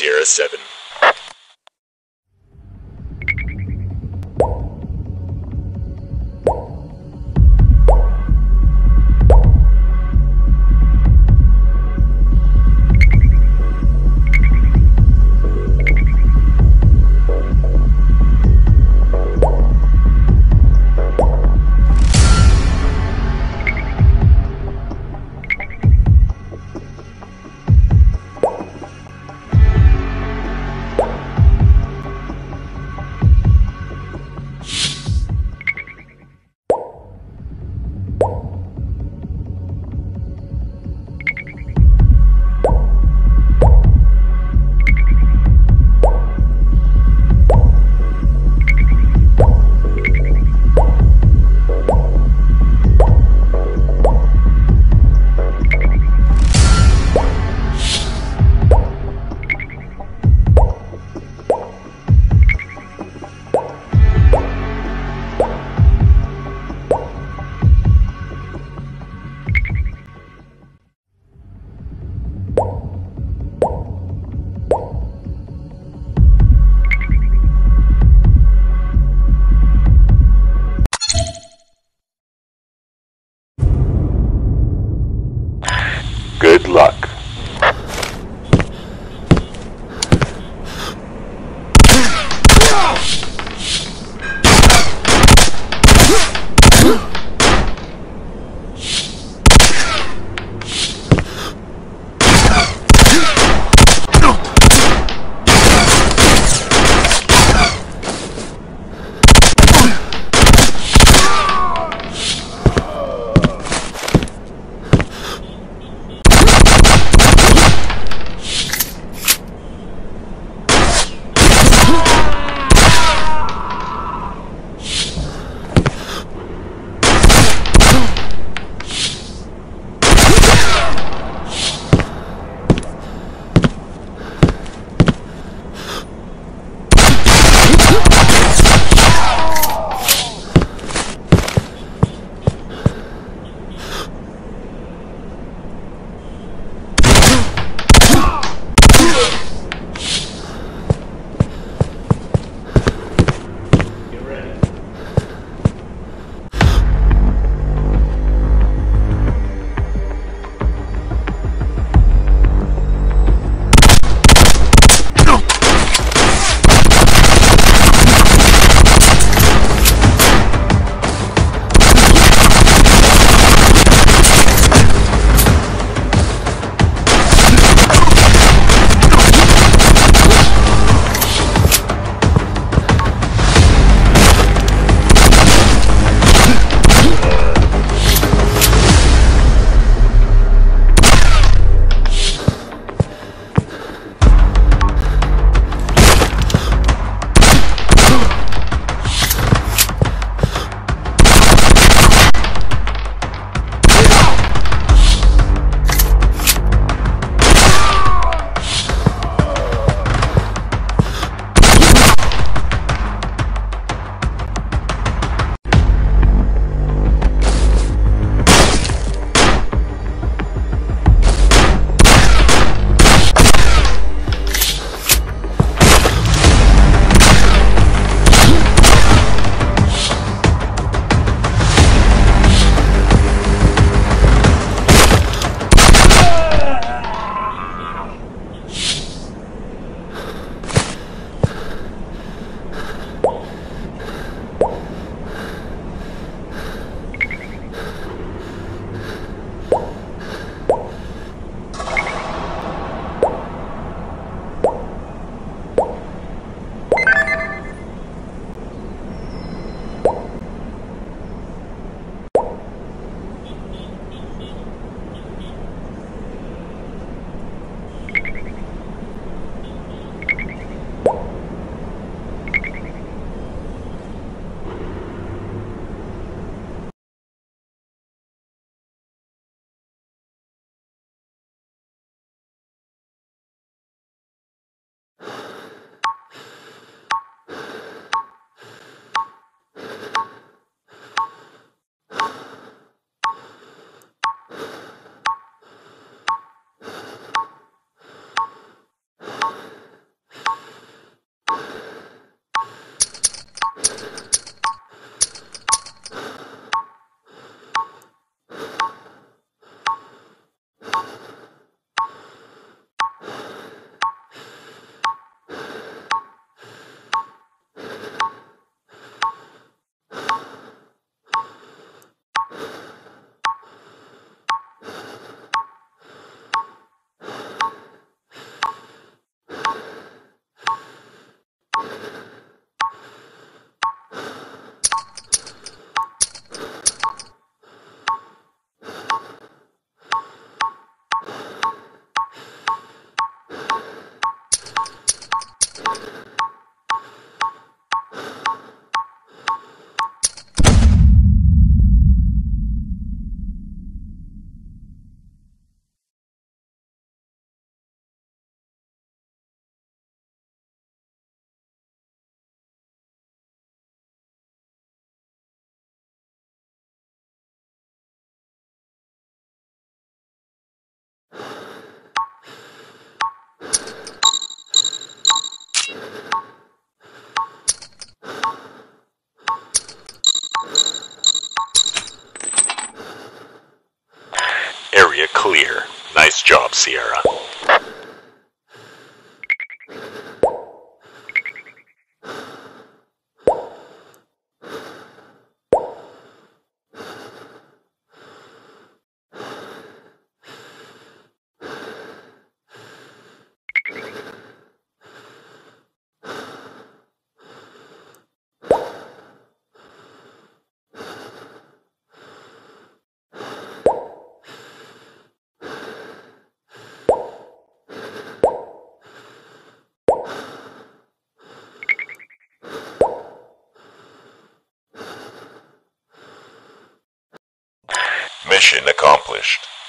Sierra 7. Good luck. Clear. Nice job, Sierra. Mission accomplished.